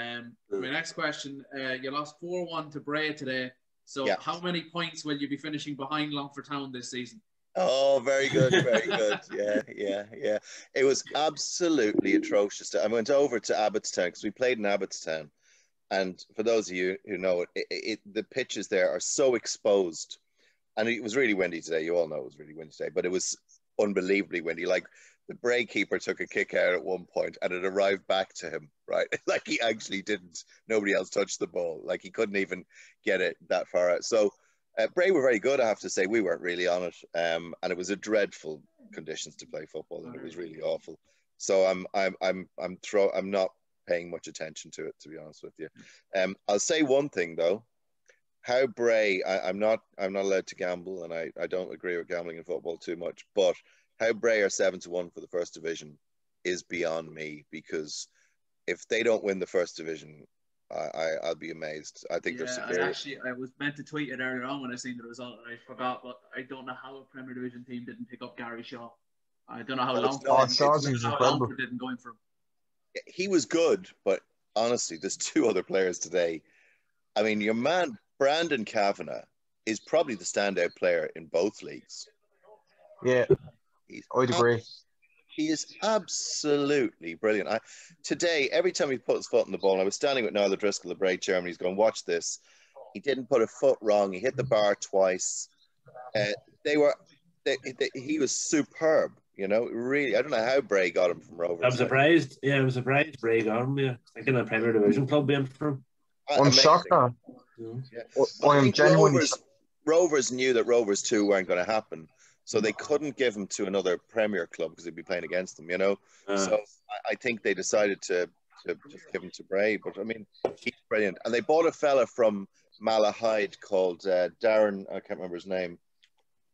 Um, my next question: uh, You lost four one to Bray today. So, Yeah. how many points will you be finishing behind Longford Town this season? Oh, very good, very good. Yeah, yeah, yeah. It was absolutely atrocious. I went over to Abbottstown because we played in Abbottstown, and for those of you who know it, it, it, the pitches there are so exposed, and it was really windy today. You all know it was really windy today, but it was unbelievably windy. Like the Bray keeper took a kick out at one point, and it arrived back to him. Right, like he actually didn't. Nobody else touched the ball. Like he couldn't even get it that far out. So. Uh, Bray were very good, I have to say. We weren't really on it, um, and it was a dreadful conditions to play football, and it was really awful. So I'm, I'm, I'm, I'm throw, I'm not paying much attention to it, to be honest with you. Um, I'll say one thing though, how Bray, I, I'm not, I'm not allowed to gamble, and I, I don't agree with gambling in football too much, but how Bray are seven to one for the first division is beyond me because if they don't win the first division, I, I I'll be amazed. I think yeah, they're I superior. actually I was meant to tweet it earlier on when I seen the result and I forgot, but I don't know how a Premier Division team didn't pick up Gary Shaw. I don't know how Well, long it's not- Oh, Shaw's how was incredible. Didn't go in for him. he was good, but honestly, there's two other players today. I mean, your man Brandon Kavanagh is probably the standout player in both leagues. Yeah, He's I'd agree. He is absolutely brilliant. I, today, every time he put his foot on the ball, I was standing with Niall Driscoll, the Bray chairman. He's going, "Watch this." He didn't put a foot wrong. He hit the bar twice. Uh, they were, they, they, he was superb. You know, really. I don't know how Bray got him from Rovers. I'm surprised. Yeah, I'm surprised Bray got him. Yeah, thinking a Premier Division club being from. I'm Amazing. shocked now. Yeah. I- Well, I I am genuinely Rovers, Rovers knew that Rovers 2 weren't going to happen. So they couldn't give him to another Premier club because he'd be playing against them, you know? Uh, so I, I think they decided to, to just give him to Bray. But I mean, he's brilliant. And they bought a fella from Malahide called uh, Darren, I can't remember his name,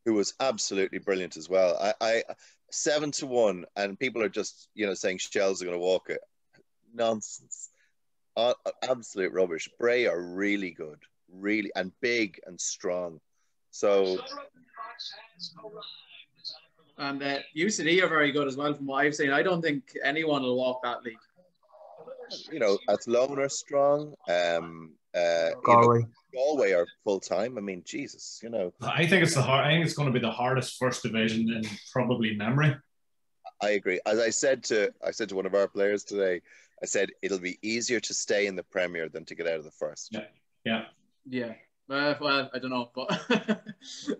who was absolutely brilliant as well. I, I seven to one, and people are just, you know, saying shells are going to walk it. Nonsense. Uh, absolute rubbish. Bray are really good, really, and big and strong. So And uh, UCD are very good as well from what I've seen. I don't think anyone will walk that league. you know, Athlone are strong. Um, uh, you know, Galway. Galway are full time. I mean, Jesus, you know, I think it's the hard. I think it's going to be the hardest first division in probably memory. I agree. As I said to I said to one of our players today, I said it'll be easier to stay in the Premier than to get out of the first. Yeah. Yeah, Yeah. Uh, well, I don't know, but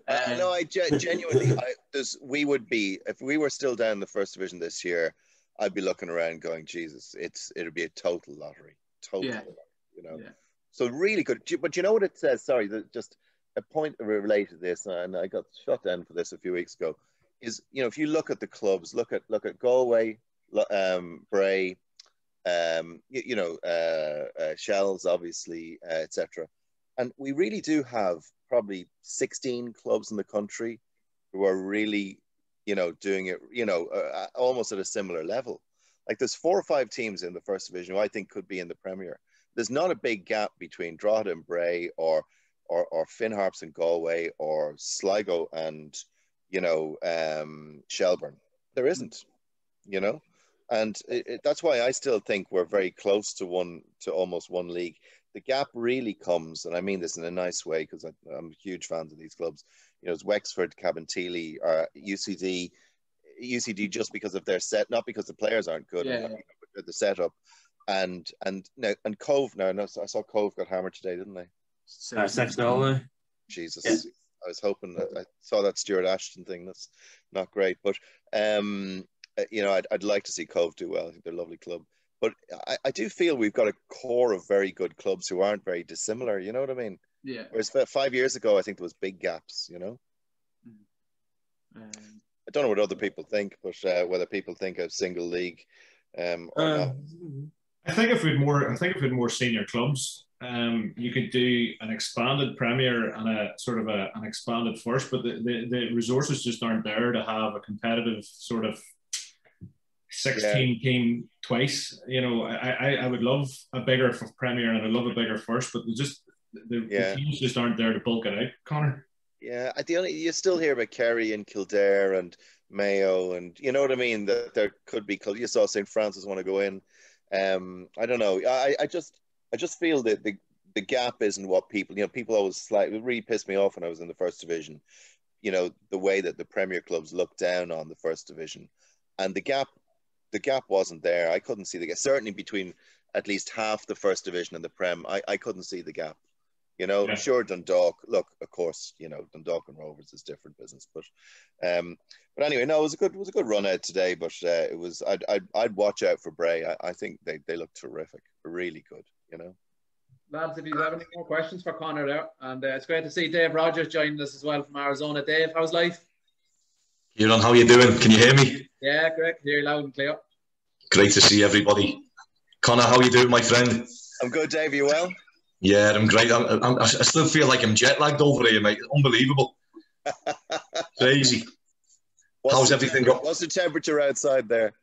Uh, Um, no, I ge- genuinely, I, there's, we would be if we were still down in the first division this year. I'd be looking around, going, Jesus, it's it'll be a total lottery, total, Yeah. lottery, you know. Yeah. So really good. But you know what it says? Sorry, just a point related to this, and I got shut down for this a few weeks ago. Is you know if you look at the clubs, look at look at Galway, um, Bray, um, you, you know, uh, uh, Shells, obviously, uh, etc. And we really do have probably 16 clubs in the country who are really, you know, doing it, you know, uh, uh, almost at a similar level. Like there's four or five teams in the first division who I think could be in the Premier. There's not a big gap between Drogheda and Bray or or, or Finn Harps and Galway or Sligo and, you know, um, Shelbourne. There isn't, you know, and it, it, that's why I still think we're very close to one to almost one league. The gap really comes, and I mean this in a nice way because I'm a huge fans of these clubs. You know, it's Wexford, Cabinteely, uh, UCD, UCD just because of their set, not because the players aren't good, Yeah. but the setup, and and no, and Cobh. Now, no, I saw Cobh got hammered today, didn't they? uh, six nil now. Jesus, Yeah. I was hoping that I saw that Stuart Ashton thing. That's not great, but um, uh, you know, I'd, I'd like to see Cobh do well. I think they're a lovely club, but I, I do feel we've got a core of very good clubs who aren't very dissimilar. You know what I mean? yeah. Whereas five years ago, I think there was big gaps. You know, Um, I don't know what other people think, but uh, whether people think of single league um, or not. I think if we'd more, I think if we'd more senior clubs, um, you could do an expanded Premier and a sort of a, an expanded first, but the, the, the resources just aren't there to have a competitive sort of sixteen team twice. You know, I, I, I would love a bigger Premier and I'd love a bigger first, but just the, Yeah. the teams just aren't there to bulk it out, Conor. Yeah, the only you still hear about Kerry and Kildare and Mayo, and you know what I mean. That there could be. You saw St Francis want to go in. Um, I don't know. I, I just I just feel that the the gap isn't what people you know people always slightly really pissed me off when I was in the first division. You know the way that the Premier clubs look down on the first division, and the gap the gap wasn't there. I couldn't see the gap certainly between at least half the first division and the Prem. I, I couldn't see the gap. You know, Yeah. sure Dundalk. Look, of course, you know Dundalk and Rovers is different business, but um, but anyway, no, it was a good it was a good run out today. But uh, it was I'd, I'd I'd watch out for Bray. I, I think they they look terrific, really good. You know. Lads, if you have any more questions for Conor there, and uh, it's great to see Dave Rogers joining us as well from Arizona. Dave, how's life? Kieran, how you doing? Can you hear me? Yeah, great. Hear you loud and clear. Great to see everybody. Conor, how you doing, my friend? I'm good, Dave. You well? Yeah, I'm great. I'm, I'm, I still feel like I'm jet lagged over here, mate. Unbelievable. Crazy. What's How's everything temper- go- What's the temperature outside there?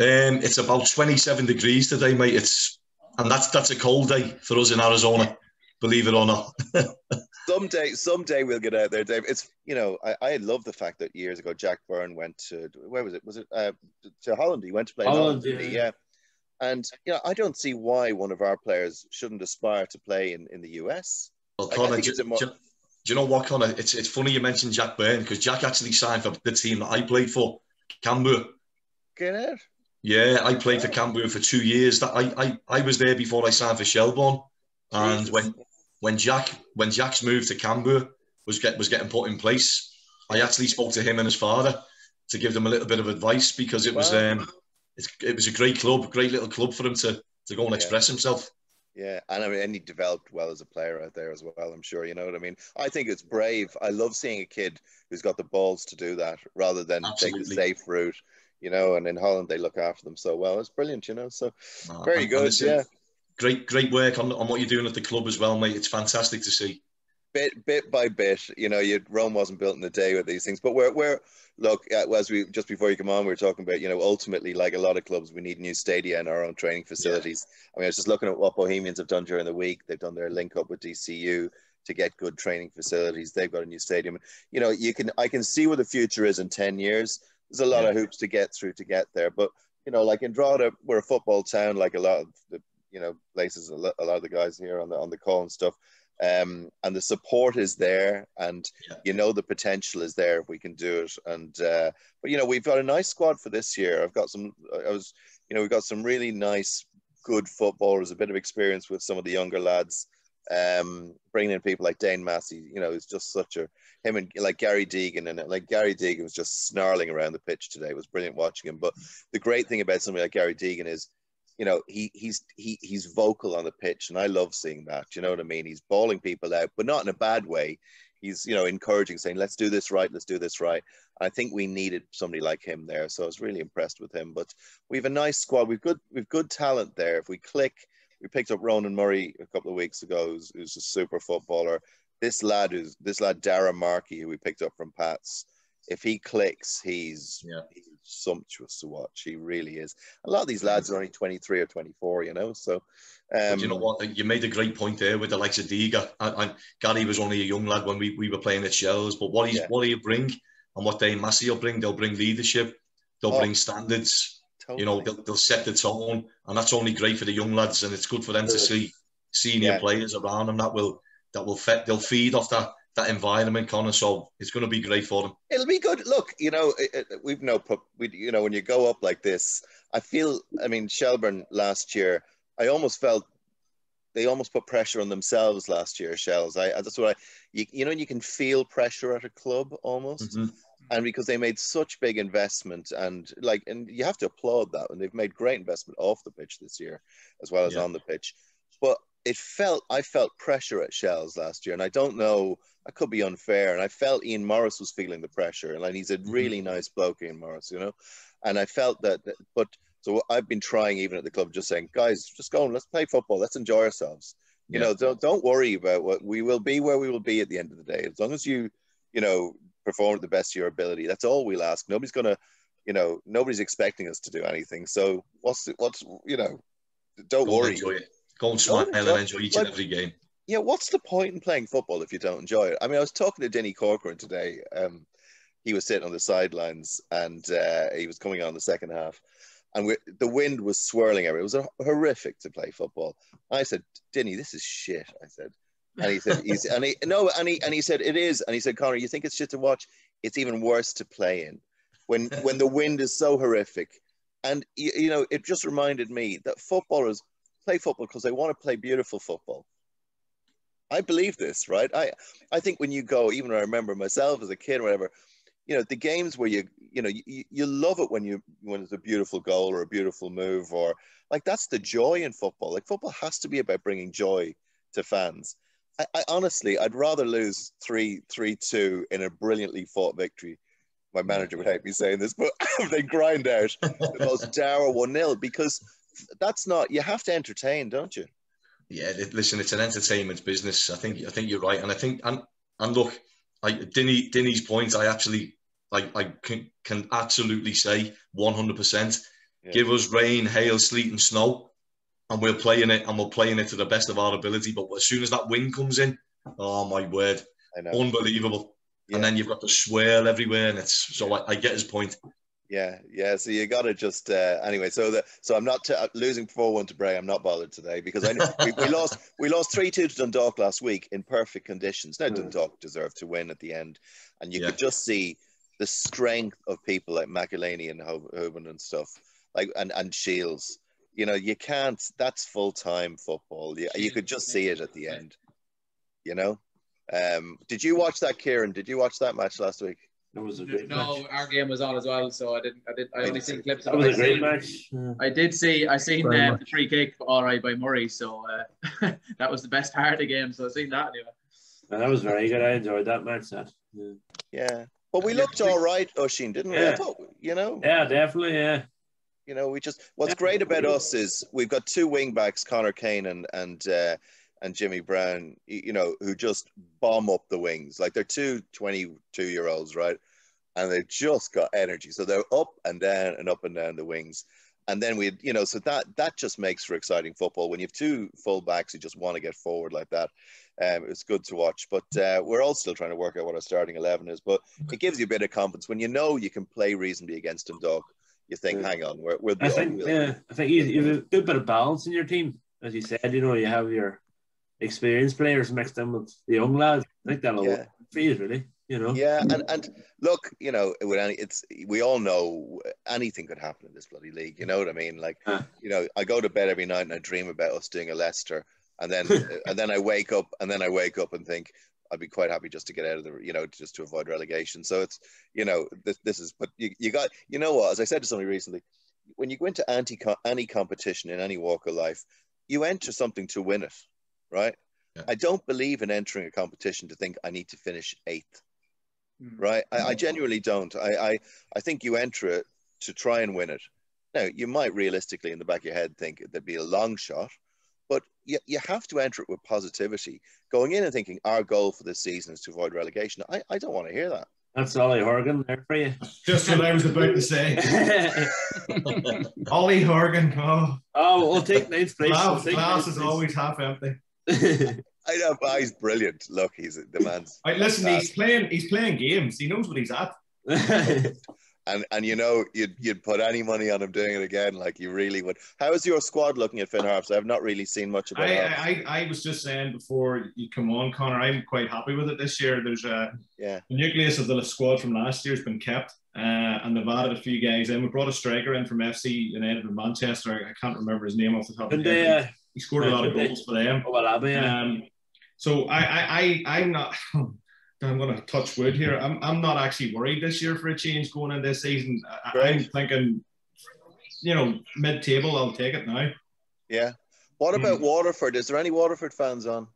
Um, it's about 27 degrees today, mate. It's and that's that's a cold day for us in Arizona, believe it or not. Someday, someday we'll get out there, Dave. It's you know, I, I love the fact that years ago Jack Byrne went to where was it? Was it uh, to Holland? He went to play Holland, Holland, yeah. yeah. And you know, I don't see why one of our players shouldn't aspire to play in, in the US. Well, Like, Conor, do, more- do- do you know what, Conor? It's it's funny you mentioned Jack Byrne because Jack actually signed for the team that I played for, Cambuur. Get out. Yeah, I played for Cambuur for two years. That I, I, I was there before I signed for Shelbourne. And Jesus. when when Jack when Jack's move to Cambuur was get was getting put in place, I actually spoke to him and his father to give them a little bit of advice because it was Wow. um it's, it was a great club, great little club for him to to go and Yeah. express himself. Yeah, and I mean, and he developed well as a player out there as well. I'm sure you know what I mean. I think it's brave. I love seeing a kid who's got the balls to do that rather than take the safe route. You know, and in Holland they look after them so well. It's brilliant, you know. So very good. Yeah, Great great work on, on what you're doing at the club as well, mate. It's fantastic to see. bit bit by bit. You know, you Rome wasn't built in a day with these things, but we're we're look uh, as we just before you come on, we were talking about you know ultimately like a lot of clubs, we need new stadia and our own training facilities. I mean, I was just looking at what Bohemians have done during the week. They've done their link up with DCU to get good training facilities. They've got a new stadium. You know, you can I can see where the future is in ten years. There's a lot of hoops to get through to get there, but you know, like in Drogheda, we're a football town, like a lot of the you know places, a lot, of the guys here on the on the call and stuff. Um, and the support is there, and Yeah. you know the potential is there if we can do it. And uh, but you know we've got a nice squad for this year. I've got some. I was you know we've got some really nice, good footballers. A bit of experience with some of the younger lads. Um, bringing in people like Dane Massey, you know, is just such a him and like Gary Deegan and like Gary Deegan was just snarling around the pitch today. It was brilliant watching him. But the great thing about somebody like Gary Deegan is, you know, he he's he he's vocal on the pitch, and I love seeing that. You know what I mean? He's bawling people out, but not in a bad way. He's you know encouraging, saying, "Let's do this right. Let's do this right." I think we needed somebody like him there, so I was really impressed with him. But we have a nice squad. We've good we've good talent there. If we click, we picked up Ronan Murray a couple of weeks ago, who's, who's a super footballer. This lad who's this lad Dara Markey, who we picked up from Pats. If he clicks, he's, Yeah. he's sumptuous to watch. He really is. A lot of these lads are only 23 or 24, you know. So, um, you know what? You made a great point there with the likes of Diga. And, and Gary was only a young lad when we, we were playing at Shells. But what he's Yeah. what he'll bring and what Dane Massey will bring, they'll bring leadership, they'll Oh. bring standards. You know, they'll, they'll set the tone, and that's only great for the young lads. And it's good for them to see senior Yeah. players around them that will that will fe- they'll feed off that that environment, Conor. So it's going to be great for them. It'll be good. Look, you know, it, it- we've no, we, you know, when you go up like this, I feel. I mean, Shelbourne last year, I almost felt they almost put pressure on themselves last year. Shells, I, that's what I, you, you know, you can feel pressure at a club almost, Mhm. and because they made such big investment, and like, and you have to applaud that, and they've made great investment off the pitch this year, as well as Yeah. on the pitch, but. It felt I felt pressure at Shells last year, and I don't know I could be unfair. And I felt Ian Morris was feeling the pressure, and like, he's a mm-hmm. really nice bloke, Ian Morris, you know. And I felt that, that- but so I've been trying even at the club, just saying, guys, just go and let's play football, let's enjoy ourselves. You Yeah. know, don't don't worry about what we will be where we will be at the end of the day. As long as you, you know, perform at the best of your ability, that's all we'll ask. Nobody's gonna, you know, nobody's expecting us to do anything. So what's what's you know, don't worry. enjoy it. Go and smile enjoy- and enjoy each and every game. yeah, what's the point in playing football if you don't enjoy it? I mean, I was talking to Dinny Corcoran today. Um, he was sitting on the sidelines and uh, he was coming on the second half. and we, the wind was swirling everywhere. It was a, horrific to play football. I said, Dinny, this is shit. I said, and he said, he's, and he no, and he and he said it is, and he said, Conor, you think it's shit to watch? It's even worse to play in when when the wind is so horrific. And you, you know, it just reminded me that footballers play football because they want to play beautiful football. I believe this, right? I I think when you go, even I remember myself as a kid or whatever, you know, the games where you you know you, you love it when you when it's a beautiful goal or a beautiful move or like that's the joy in football. Like football has to be about bringing joy to fans. I, I honestly, I'd rather lose three three two in a brilliantly fought victory. My manager would hate me saying this, but they grind out the most dour one 0 because that's not. You have to entertain, don't you? Yeah, listen, it's an entertainment business. I think I think you're right, and I think and and look, I Dinny Dinny's point. I actually I, I can can absolutely say 100. percent Give us rain, hail, sleet, and snow, and we're playing it, and we're playing it to the best of our ability. But as soon as that wind comes in, oh my word, unbelievable! Yeah. And then you've got the swirl everywhere, and it's so I, I get his point. Yeah, yeah. So you got to just uh, anyway. So the so I'm not t- uh, losing four one to Bray. I'm not bothered today because I we, we lost we lost three two to Dundalk last week in perfect conditions. Now Dundalk deserved to win at the end, and you yeah. could just see the strength of people like McEleney and Hoban and stuff, like and and Shields. You know, you can't. That's full time football. You, you could just see it at the end. You know. Um, did you watch that, Kieran? Did you watch that match last week? It was a great no, match. our game was on as well, so I didn't. I did. I only seen clips. That was a great match. Yeah. I did see. I seen uh, the free kick all right by Murray, so uh, that was the best part of the game. So I seen that anyway. And that was very good. I enjoyed that match. That. Yeah. yeah. But we looked all right, Oshin, didn't we? Yeah. Thought, you know. Yeah, definitely. Yeah. You know, we just what's great about us is we've got two wing backs, Connor Kane and and uh, and Jimmy Brown, you know, who just bomb up the wings. Like they're two 22 year olds, right? And they've just got energy. So they're up and down and up and down the wings. And then we, you know, so that that just makes for exciting football. When you have two full backs who just want to get forward like that, um, it's good to watch. But uh, we're all still trying to work out what our starting 11 is. But it gives you a bit of confidence when you know you can play reasonably against Dundalk. You think, hang on, we're, we're I think, yeah, I think you, you have a good bit of balance in your team. As you said, you know, you have your experienced players mixed in with the young lads. I think that'll yeah. you, really. You know. Yeah, and and look, you know, with any, it's we all know anything could happen in this bloody league. You know what I mean? Like, huh. you know, I go to bed every night and I dream about us doing a Leicester, and then and then I wake up and then I wake up and think. I'd be quite happy just to get out of the, you know, just to avoid relegation. So it's, you know, this, this is, but you, you got, you know what, as I said to somebody recently, when you go into anti any competition in any walk of life, you enter something to win it right? Yeah. I don't believe in entering a competition to think I need to finish eighth, mm-hmm. right? I, I, genuinely don't. I, I, I think you enter it to try and win it. Now, you might realistically in the back of your head think there'd be a long shot, but you, you have to enter it with positivity. Going in and thinking our goal for this season is to avoid relegation, I, I don't want to hear that. That's Ollie Horgan there for you. Just what I was about to say. Ollie Horgan. Oh, oh we'll take ninth place. Glass, we'll glass is place. always half empty. I know, but he's brilliant. Look, he's the man's. Right, listen, he's playing. He's playing games. He knows what he's at. and and you know, you'd you'd put any money on him doing it again, like you really would. How is your squad looking at Finn Harps? I've not really seen much about. I, I, I was just saying before you come on, Conor. I'm quite happy with it this year. There's a yeah. The nucleus of the squad from last year has been kept. Uh, and they've added a few guys in. We brought a striker in from FC United in Manchester. I, I can't remember his name off the top of my head. He scored a lot of goals for them. Oh, well, yeah. Um, so I, I, I, I'm not. I'm going to touch wood here. I'm, I'm not actually worried this year for a change going in this season. I, am thinking, you know, mid-table. I'll take it now. Yeah. What about mm. Waterford? Is there any Waterford fans on?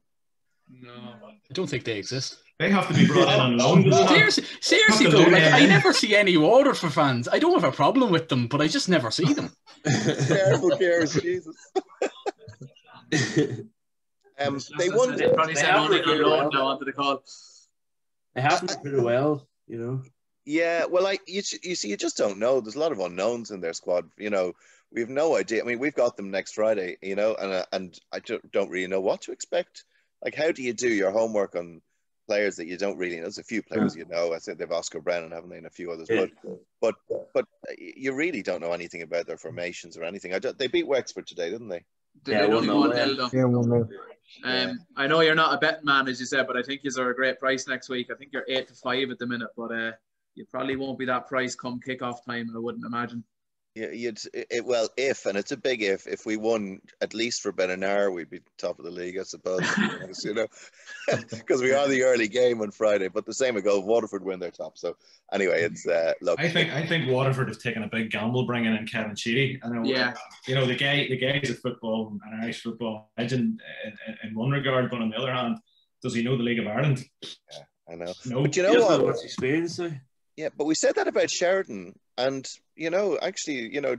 No, I don't think they exist. They have to be brought in on loan. Seriously, seriously though, like I never see any Waterford fans. I don't have a problem with them, but I just never see them. Careful, cares, Jesus. um, they won. They probably said only on loan now onto the call. They happen pretty well, you know. Yeah, well, I you, you see, you just don't know. There's a lot of unknowns in their squad. You know, we have no idea. I mean, we've got them next Friday. You know, and uh, and I don't really know what to expect. Like, how do you do your homework on players that you don't really know. There's a few players you know. I said they've Oscar Brennan, haven't they, and a few others. Yeah. But but but you really don't know anything about their formations or anything. I just, they beat Wexford today, didn't they? Did yeah, one nil Yeah, one nil. Um, I know you're not a betting man, as you said, but I think you are a great price next week. I think you're eight to five at the minute, but uh, you probably won't be that price come kickoff time. I wouldn't imagine. Yeah, you'd it, well if, and it's a big if. If we won at least for about an hour, we'd be top of the league, I suppose. you know, because we are the early game on Friday. But the same ago, Waterford win their top. So anyway, it's uh, look. I think I think Waterford have taken a big gamble bringing in Kevin Sheedy. I know, yeah. You know the guy, the guy's a football and Irish football legend in, in, in one regard, but on the other hand, does he know the League of Ireland? Yeah, I know. No, but you know what? What's experience? Yeah, but we said that about Sheridan and you know, actually, you know,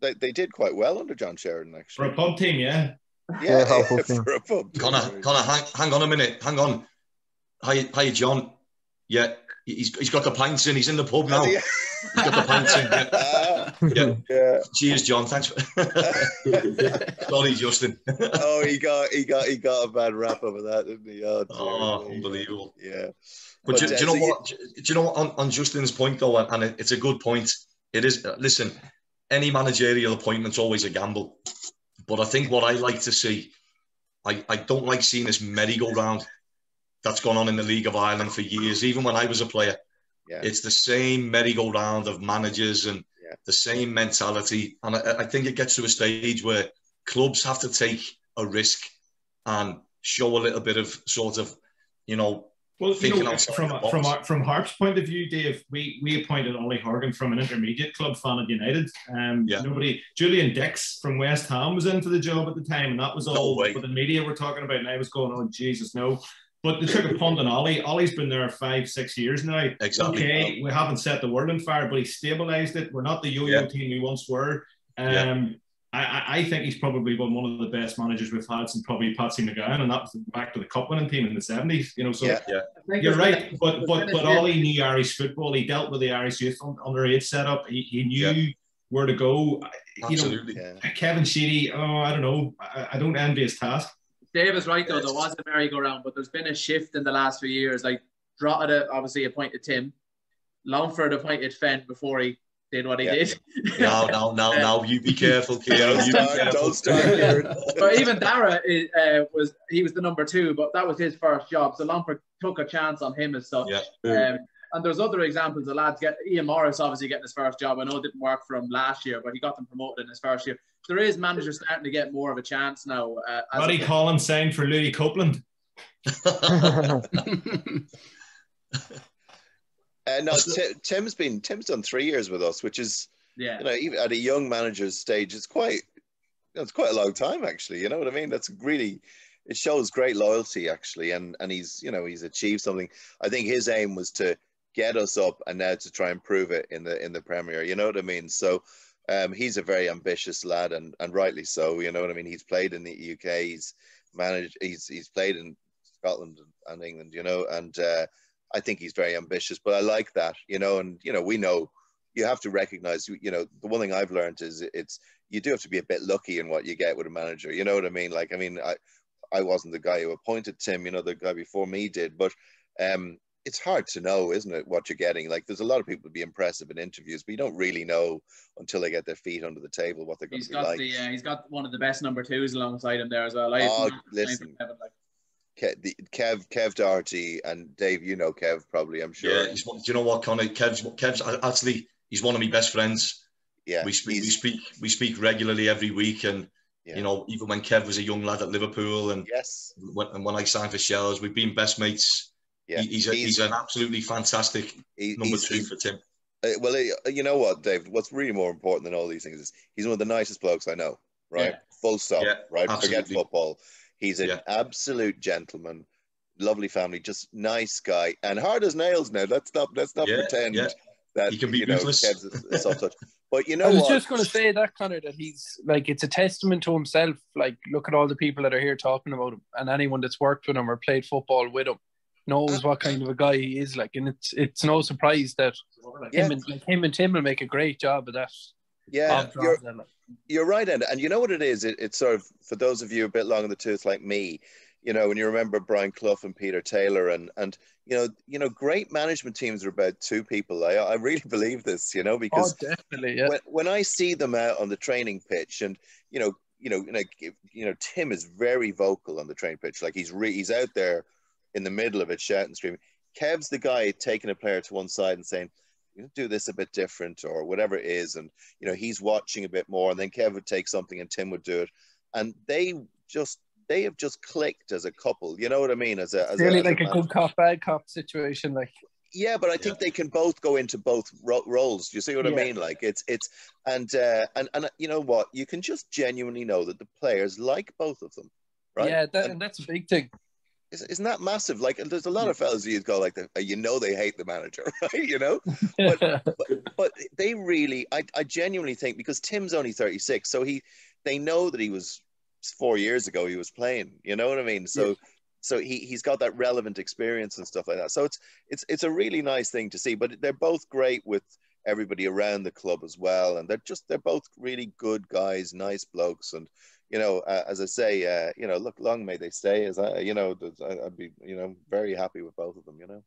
they, they did quite well under John Sheridan. Actually, for a pub team, yeah. Yeah, yeah for a pub. Team. Conor, Conor, hang, hang on a minute, hang on. Hi, hi, John. Yeah, he's, he's got the pints in. He's in the pub now. He's got the pints in. Yeah. Ah, yeah. yeah. Cheers, John. Thanks. For... Sorry, Justin. oh, he got he got he got a bad rap over that, didn't he? Oh, oh unbelievable. Yeah. But, but do, do, you know what? Do you know what? On, on Justin's point though, and it, it's a good point. It is. Uh, listen, any managerial appointment's always a gamble. But I think what I like to see, I, I don't like seeing this merry-go-round that's gone on in the League of Ireland for years. Even when I was a player, yeah. it's the same merry-go-round of managers and. The same mentality. And I, I think it gets to a stage where clubs have to take a risk and show a little bit of sort of, you know, well, you know, from from our, from Harp's point of view, Dave, we we appointed Ollie Horgan from an intermediate club, Fanad United. Um, yeah. Nobody, Julian Dicks from West Ham was in for the job at the time, and that was all no the media were talking about. And I was going, "Oh Jesus, no!" But they took a punt on Ollie. Ollie's been there five, six years now. Exactly. Okay, we haven't set the world on fire, but he stabilised it. We're not the yo-yo yeah. team we once were. Um, yeah. I, I, think he's probably been one of the best managers we've had since probably Patsy McGowan, and that was back to the cup winning team in the seventies. You know, so yeah, yeah. you're right. But but but all he knew Irish football. He dealt with the Irish youth underage setup. He, he knew yeah. where to go. Absolutely. You know, Kevin Sheedy. Oh, I don't know. I, I don't envy his task. Dave is right though. There was a merry-go-round, but there's been a shift in the last few years. Like Drogheda obviously appointed Tim. Longford appointed Fenn before he did what he yeah. did. No, no, no, no. You be careful, Kieran. You be careful. Don't start, but even Dara uh, was he was the number two, but that was his first job. So Longford took a chance on him as such. Yeah. Um, and there's other examples. The lads get Ian Morris obviously getting his first job. I know it didn't work for him last year, but he got them promoted in his first year. There is managers starting to get more of a chance now. Uh, Buddy Collins saying for Louis Copeland. Uh, no, Tim, Tim's been Tim's done three years with us, which is yeah, you know, even at a young manager's stage, it's quite it's quite a long time actually. You know what I mean? That's really it shows great loyalty actually, and and he's you know he's achieved something. I think his aim was to get us up, and now to try and prove it in the in the Premier. You know what I mean? So. Um, he's a very ambitious lad, and, and rightly so. You know what I mean. He's played in the UK. He's managed. He's he's played in Scotland and England. You know, and uh, I think he's very ambitious, but I like that, you know, and you know, we know you have to recognize, you know, the one thing I've learned is it's you do have to be a bit lucky in what you get with a manager. You know what I mean? Like, I mean, I I wasn't the guy who appointed Tim, you know, the guy before me did, but um, it's hard to know, isn't it, what you're getting? Like, there's a lot of people be impressive in interviews, but you don't really know until they get their feet under the table what they're going he's to be like. The, uh, he's got one of the best number twos alongside him there as well. I oh, listen, Kev, Kev Doherty, and Dave, you know Kev probably, I'm sure. Yeah, do you know what, Connie? Kev's, Kev's actually he's one of my best friends. Yeah, we speak, we speak, we speak regularly every week, and yeah. you know, even when Kev was a young lad at Liverpool, and yes, when, and when I signed for Shells, we've been best mates. Yeah, he's, a, he's, he's an absolutely fantastic he, number two for Tim. Uh, well, uh, you know what, Dave? What's really more important than all these things is he's one of the nicest blokes I know. Right, yeah. full stop. Yeah, right, absolutely. forget football He's an yeah. absolute gentleman, lovely family, just nice guy, and hard as nails. Now let's not let's not yeah, pretend yeah. that he can be you know, Kev's a, a soft touch. But you know, I was what? just going to say that Conor that he's like it's a testament to himself. Like, look at all the people that are here talking about him, and anyone that's worked with him or played football with him knows what kind of a guy he is. Like, and it's it's no surprise that yeah. him and like, him and Tim will make a great job of that Yeah, you're, you're right, and and you know what it is. It, it's sort of for those of you a bit long in the tooth like me. You know, when you remember Brian Clough and Peter Taylor, and and you know, you know, great management teams are about two people. I I really believe this. You know, because oh, definitely, yeah. when, when I see them out on the training pitch, and you know, you know, like you know, Tim is very vocal on the training pitch. Like he's re- he's out there in the middle of it, shouting, screaming. Kev's the guy taking a player to one side and saying, you do this a bit different or whatever it is. And, you know, he's watching a bit more and then Kev would take something and Tim would do it. And they just, they have just clicked as a couple. You know what I mean? As a, as really a, like a, a good cop, bad cop situation. Like, yeah, but I think yeah. they can both go into both ro- roles. Do you see what yeah. I mean? Like it's it's and uh, and and you know what? You can just genuinely know that the players like both of them, right? Yeah, that, and, and that's a big thing. Isn't that massive? Like, there's a lot hmm. of fellas you go like, you know, they hate the manager, right? You know, but, but, but they really, I, I genuinely think because Tim's only 36, so he, they know that he was four years ago he was playing. You know what I mean? So, so he he's got that relevant experience and stuff like that. So it's it's it's a really nice thing to see. But they're both great with everybody around the club as well, and they're just they're both really good guys, nice blokes, and you know, uh, as I say, uh, you know, look, long may they stay. As I, you know, I, would be, you know, very happy with both of them. You know.